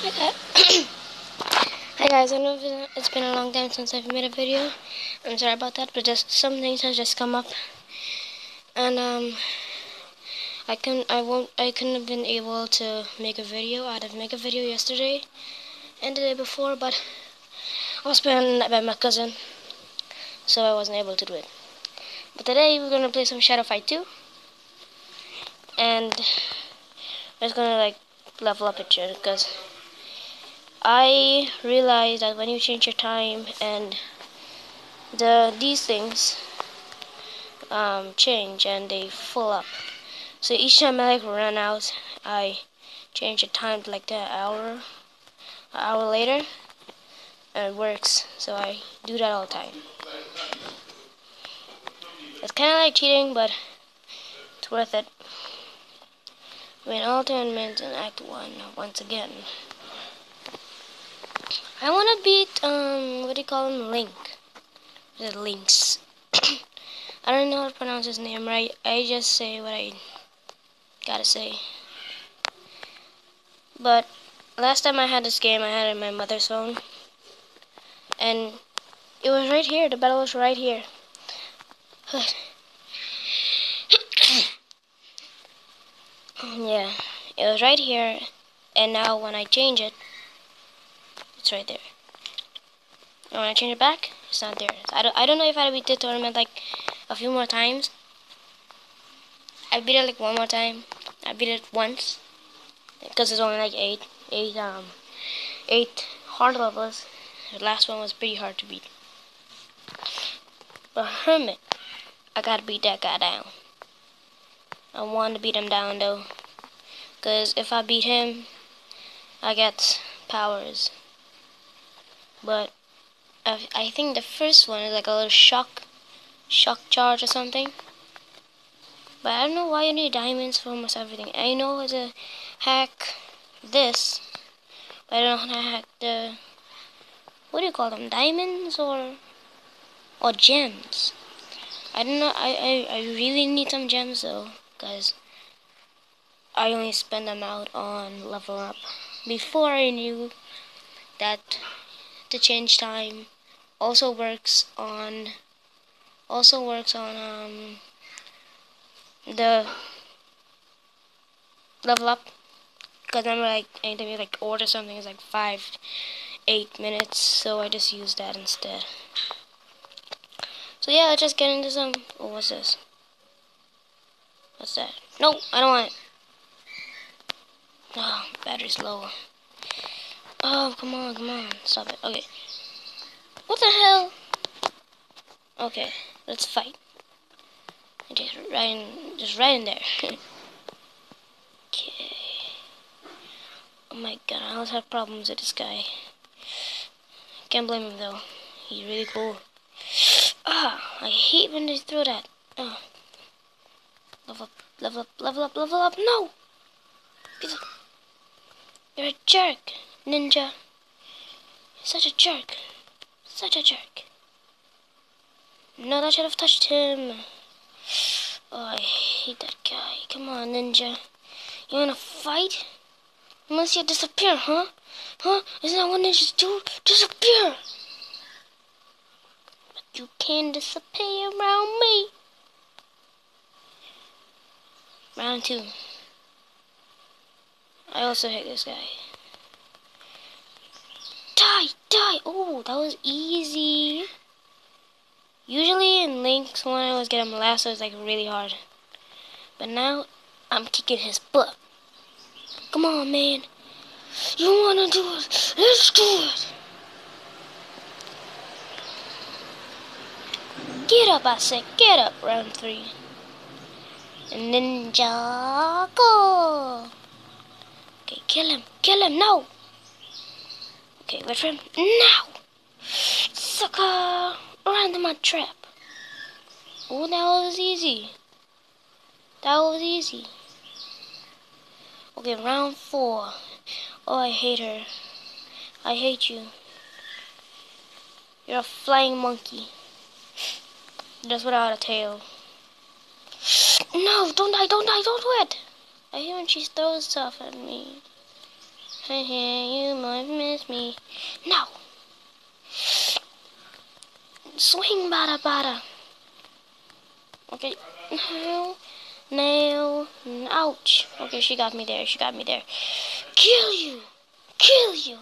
Hi guys, I know it's been a long time since I've made a video. I'm sorry about that, but just some things have just come up, and um, I couldn't, I won't, I couldn't have been able to make a video. I'd have made a video yesterday and the day before, but I was spent by my cousin, so I wasn't able to do it. But today we're gonna play some Shadow Fight 2, and I'm just gonna like level up a it because I realized that when you change your time and the these things um, change and they fill up. So each time I like run out, I change the time to like the hour, an hour later, and it works. So I do that all the time. It's kind of like cheating, but it's worth it. Win all tournaments in Act 1 once again. I want to beat, um, what do you call him? Link. The Lynx. I don't know how to pronounce his name right. I just say what I gotta say. But last time I had this game, I had it in my mother's phone. And it was right here. The battle was right here. yeah, it was right here. And now when I change it, it's right there. And when I change it back, it's not there. I don't, I don't know if I beat the tournament like a few more times. I beat it like one more time. I beat it once because it's only like eight, eight, um, eight hard levels. The last one was pretty hard to beat. But Hermit, I gotta beat that guy down. I want to beat him down though, because if I beat him, I get powers. But I, I think the first one is like a little shock, shock charge or something. But I don't know why you need diamonds for almost everything. I know how to hack this, but I don't know how to hack the, what do you call them, diamonds or, or gems. I don't know, I, I, I really need some gems though, because I only spend them out on level up. Before I knew that to change time. Also works on also works on um, the level up. Because I'm like anything you like order something is like five eight minutes so I just use that instead. So yeah let's just get into some oh what's this? What's that? No I don't want it. Oh battery's low Oh, come on, come on. Stop it. Okay. What the hell? Okay, let's fight. Just right in, just right in there. okay. Oh my god, I always have problems with this guy. Can't blame him though. He's really cool. Ah, I hate when they throw that. Oh. Level up, level up, level up, level up. No! You're a jerk. Ninja. Such a jerk. Such a jerk. No, that should have touched him. Oh, I hate that guy. Come on, Ninja. You wanna fight? Unless you disappear, huh? Huh? Isn't that what ninjas do? Disappear! But you can disappear around me. Round two. I also hate this guy. Die, die. Oh, that was easy. Usually in Lynx, when I was getting last, it was like really hard. But now, I'm kicking his butt. Come on, man. You wanna do it? Let's do it. Get up, I said. Get up, round three. Ninja, go. Okay, kill him. Kill him. No. Okay, for him. Now! Sucker! My trap. Oh, that was easy. That was easy. Okay, round four. Oh, I hate her. I hate you. You're a flying monkey. Just without a tail. No, don't die, don't die, don't do it! I hate when she throws stuff at me. You might miss me. No. Swing, bada bada. Okay. No. Nail. Ouch. Okay, she got me there. She got me there. Kill you. Kill you.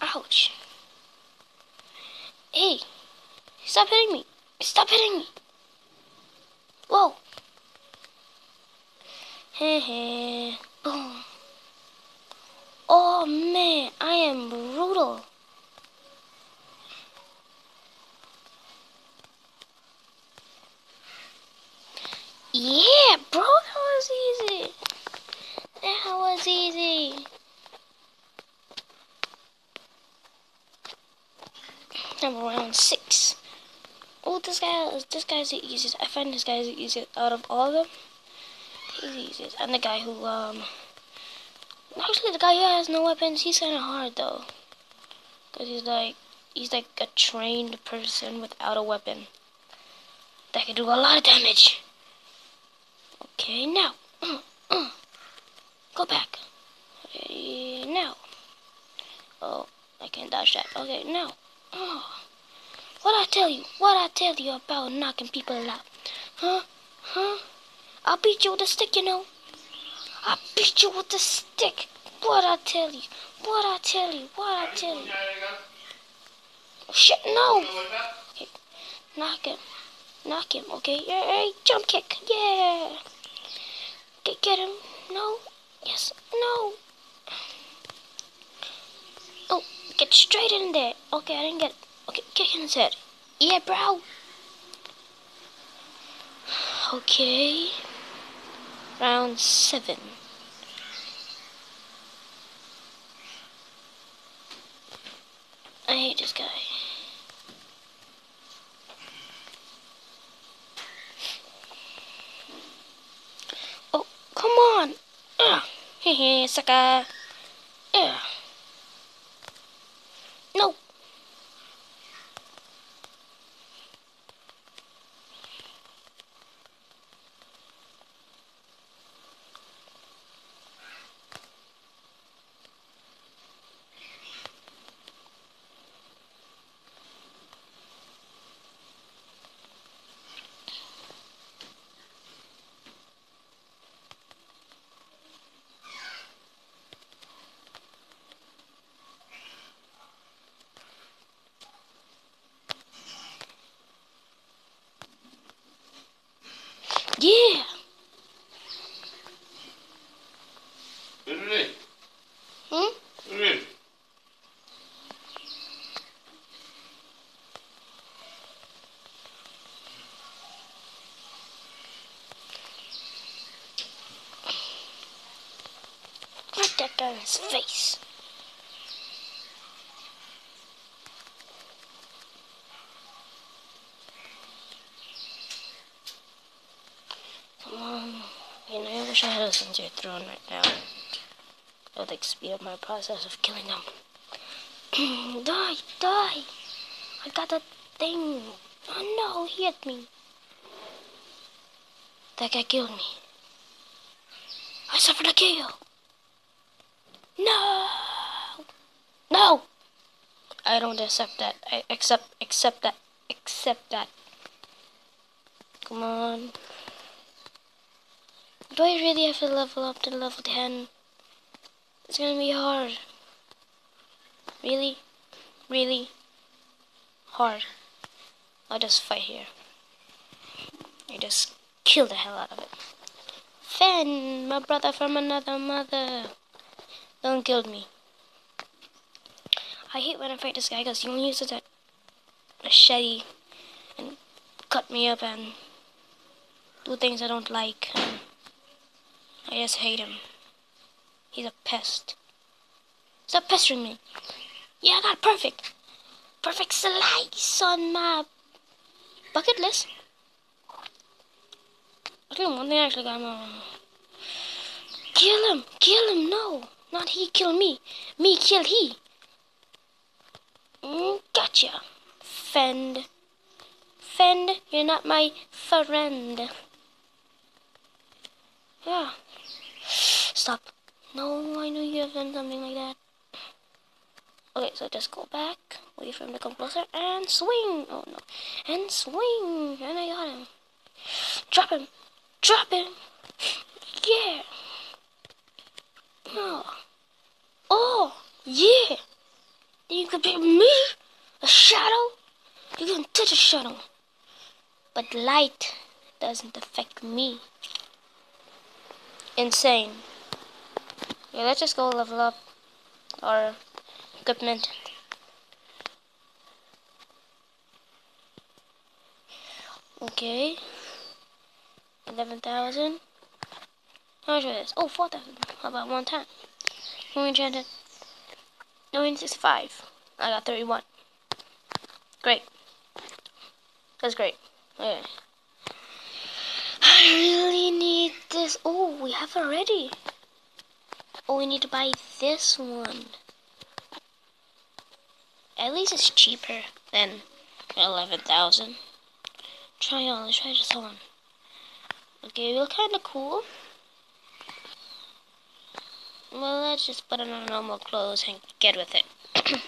Ouch. Hey, stop hitting me. Stop hitting me. Whoa. Hey, hey. Boom. Oh man, I am brutal. Yeah, bro, that was easy. That was easy. Number round six. Oh, this guy, this guy's the easiest. I find this guy's the easiest out of all of them. He's the easiest. And the guy who, um, actually the guy who has no weapons, he's kind of hard though. Cause he's like, he's like a trained person without a weapon. That can do a lot of damage. Okay, now. Uh, uh. Go back. Okay, now. Oh, I can't dodge that. Okay, now. Oh. What I tell you? What I tell you about knocking people out? Huh? Huh? I'll beat you with a stick, you know. I'll beat you with a stick. What I tell you? What I tell you? What I tell you? Oh, shit, no. Okay. Knock him. Knock him, okay? Hey, jump kick. Yeah. Okay, get him. No. Yes. No. Oh, get straight in there. Okay, I didn't get Okay, kick in his head. Yeah, bro. Okay. Round seven. I hate this guy. Oh, come on. Hehe, ah, sucker. In his face. Come on. You know, I wish I had a sensor throne right now. That would like speed up my process of killing them. die, die! I got that thing. Oh no, he hit me. That guy killed me. I suffered a kill. No! No! I don't accept that. I accept, accept that, accept that. Come on. Do I really have to level up to level 10? It's gonna be hard. Really? Really? Hard. I'll just fight here. I just kill the hell out of it. Fen, my brother from another mother. Don't kill me. I hate when I fight this guy because he only uses that machete and cut me up and do things I don't like. I just hate him. He's a pest. Stop pestering me. Yeah, I got perfect. Perfect slice on my bucket list. I think one thing I actually got my Kill him! Kill him! No! Not he kill me. Me kill he. Mm, gotcha. Fend. Fend, you're not my friend. Yeah. Stop. No, I know you have done something like that. Okay, so just go back, him to come closer, and swing! Oh no. And swing! And I got him. Drop him! Drop him! Yeah! Oh. Oh! Yeah! Then you can pick me! A shadow? You can touch a shadow. But light doesn't affect me. Insane. Yeah, let's just go level up our equipment. Okay. 11,000. How much is this? Oh, 4,000. How about one time? Who enchanted? 965. I got 31. Great. That's great. Okay. I really need this. Oh, we have already. Oh, we need to buy this one. At least it's cheaper than 11,000. Try on, let's try this on. Okay, we look kind of cool. Well, let's just put on our normal clothes and get with it.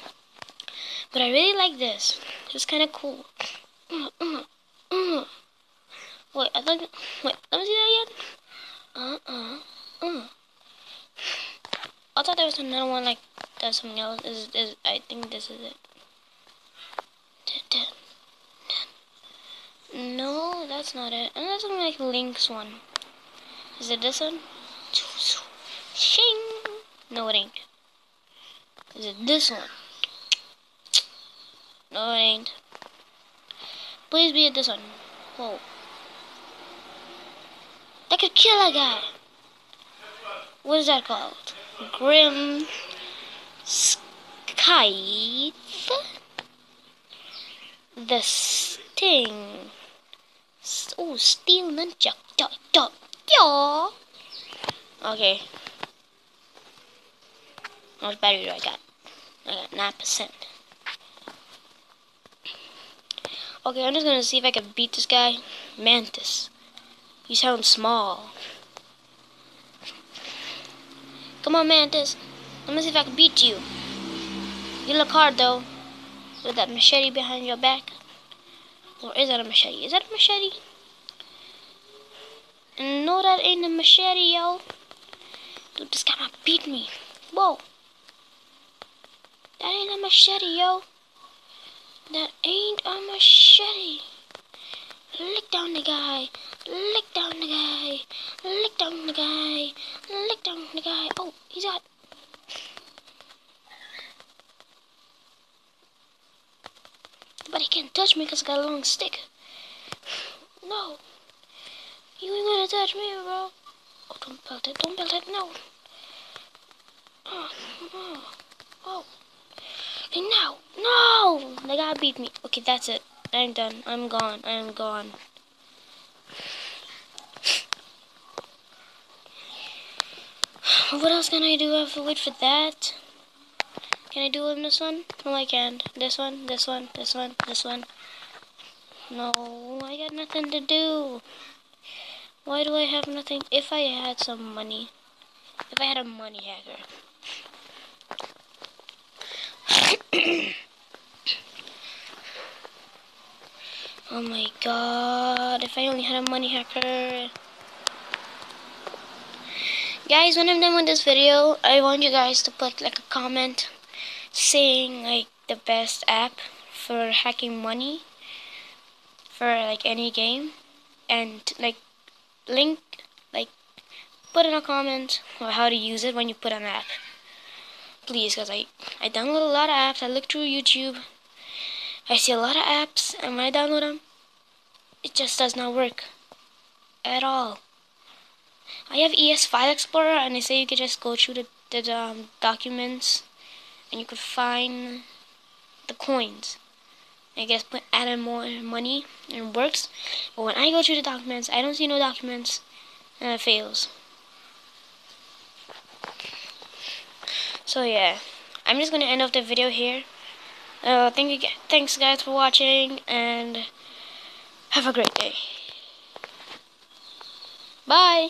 but I really like this. It's kind of cool. Wait, I thought. Wait, let me see that again. Uh uh. uh. I thought there was another one like there's something else. Is is I think this is it. No, that's not it. And something like Link's one. Is it this one? Shing! No, it ain't. Is it this one? No, it ain't. Please be it this one. Whoa. That could kill a guy. What is that called? Grim Scythe. The Sting. Oh, Steel Nunchuck. Yeah. Okay. How much battery do I got? I got 9%. Okay, I'm just gonna see if I can beat this guy. Mantis. You sound small. Come on, Mantis. Let me see if I can beat you. You look hard, though. With that machete behind your back. Or is that a machete? Is that a machete? No, that ain't a machete, yo. Dude, this guy might beat me. Whoa. That ain't a machete, yo. That ain't a machete. Lick down the guy. Lick down the guy. Lick down the guy. Lick down the guy. Oh, he's got. But he can't touch me because I got a long stick. No. You ain't gonna touch me, bro. Oh, don't belt it. Don't belt it. No. Ah, ah. Oh, oh, oh. No. No! They gotta beat me. Okay, that's it. I'm done. I'm gone. I'm gone. What else can I do? I have to wait for that. Can I do this one? No, I can't. This one, this one, this one, this one. No, I got nothing to do. Why do I have nothing? If I had some money. If I had a money hacker. Oh my god. If I only had a money hacker. Guys, when I'm done with this video, I want you guys to put like a comment saying like the best app for hacking money for like any game and like link like put in a comment or how to use it when you put an app please because I, I download a lot of apps I look through YouTube I see a lot of apps and when I download them it just does not work at all I have ES File Explorer and they say you can just go through the, the um, documents and you could find the coins. I guess put add more money and it works. But when I go to the documents, I don't see no documents and it fails. So yeah, I'm just gonna end off the video here. Uh, thank you, thanks guys for watching, and have a great day. Bye.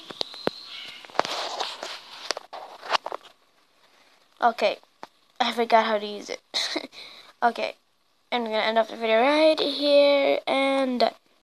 Okay, I forgot how to use it. okay, I'm gonna end off the video right here, and.